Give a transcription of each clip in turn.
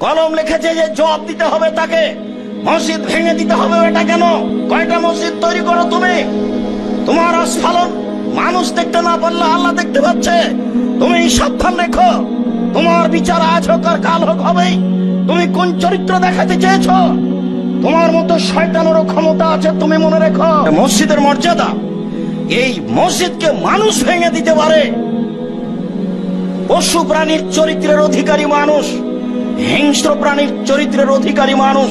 কলম লিখেছে যে জবাব দিতে হবে তাকে। মসজিদ ভেঙে দিতে হবে এটা কেন? কয়টা মসজিদ তৈরি করো তুমি? তোমার আস্ফালন মানুষ দেখতে না পারলে আল্লাহ দেখতে পাচ্ছে। তুমি সাবধান রেখো। তোমার বিচার আজ হোক আর কাল হোক হবেই। তুমি কোন চরিত্র দেখাতে চেয়েছো? তোমার মতো শয়তানেরও ক্ষমতা আছে, তুমি মনে রেখো। মসজিদের মর্যাদা। এই মসজিদকে মানুষ ভেঙে দিতে পারে। পশু প্রাণীর চরিত্রের অধিকারী মানুষ। হিংস্র প্রাণীর চরিত্রের অধিকারী মানুষ,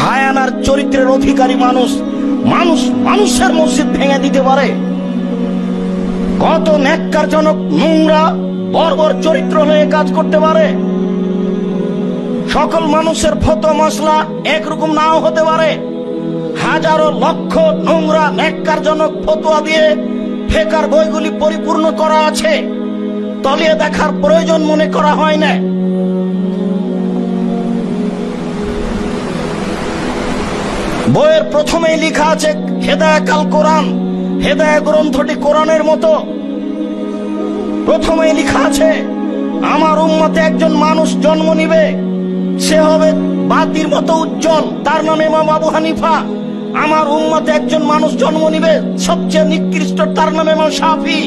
হায়ানার চরিত্রের অধিকারী মানুষ মানুষ মানুষের মসজিদ ভেঙে দিতে পারে। কত ন্যাক্কারজনক নোংরা, বর্বর চরিত্র হয়ে কাজ করতে পারে। সকল মানুষের ফতো মশলা একরকম নাও হতে পারে। হাজারো লক্ষ নোংরা, ন্যাক্কারজনক ফতোয়া দিয়ে ফেকার বইগুলি পরিপূর্ণ করা আছে। তলিয়ে দেখার প্রয়োজন মনে করা হয় না। বইয়ের প্রথমেই লেখা আছে, হেদায়া কাল কোরআন, হেদায়া গ্রন্থটি কোরআনের মতো। প্রথমেই লেখা আছে, আমার উম্মতে একজন মানুষ জন্ম নিবে, সে হবে বাতির মতো উজ্জ্বল, তার নামে ইমাম আবু হানিফা। আমার উম্মতে একজন মানুষ জন্ম নিবে, সবচেয়ে নিকৃষ্ট, তার নামে ইমাম শাফি।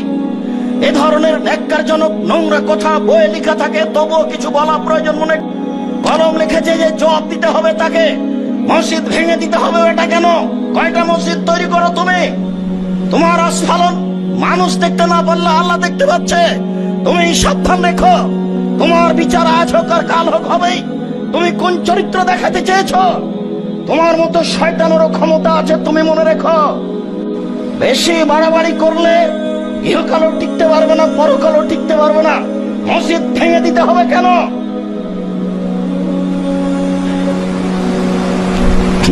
এ ধরনের ন্যাক্কারজনক, নোংরা কথা, বইয়ে লেখা থাকে, তবুও কিছু বলা প্রয়োজন মনে কলম লিখেছে যে জবাব দিতে হবে তাকে মসজিদ ভেঙে দিতে হবে এটা কেন? কয়টা মসজিদ তৈরি করো তুমি? তোমার আস্ফালন মানুষ দেখতে না পারলে আল্লাহ দেখতে পাচ্ছে। তুমি সাবধান রেখো। তোমার বিচার আজ হোক আর কাল হোক হবেই। তুমি কোন চরিত্র দেখাতে চেয়েছো? তোমার মতো শয়তানেরও ক্ষমতা আছে, তুমি মনে রেখো। বেশি বাড়াবাড়ি করলে ইহকালও টিকতে পারবে না, পরকালও টিকতে পারবে না। মসজিদ ভেঙে দিতে হবে কেন?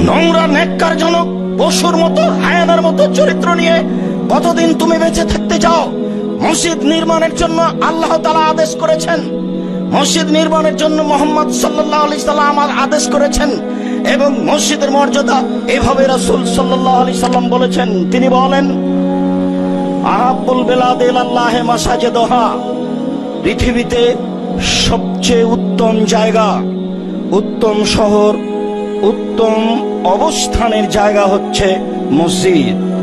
নোংরা ন্যাক্কারজনক পশুর মতো, হায়ানার মতো চরিত্র নিয়ে কতদিন তুমি বেঁচে থাকতে চাও? মসজিদ নির্মাণের জন্য আল্লাহ তালা আদেশ করেছেন। মসজিদ নির্মাণের জন্য মোহাম্মদ সাল্লাহ আলি সাল্লাম আদেশ করেছেন এবং মসজিদের মর্যাদা এভাবে রাসূল সাল্লাহ আলি সাল্লাম বলেছেন। তিনি বলেন আহাবুল বেলাদ আল্লাহ মাসাজে দোহা পৃথিবীতে সবচেয়ে উত্তম জায়গা, উত্তম শহর, উত্তম অবস্থানের জায়গা হচ্ছে মসজিদ।